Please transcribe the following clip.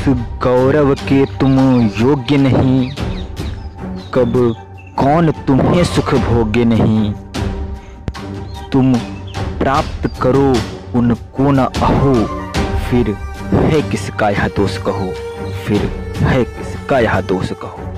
उस गौरव के तुम योग्य नहीं। कब कौन तुम्हें सुख भोग्य नहीं। तुम प्राप्त करो उनको न अहो, फिर है किसका यह दोष कहो, फिर है किसका यह दोष कहो।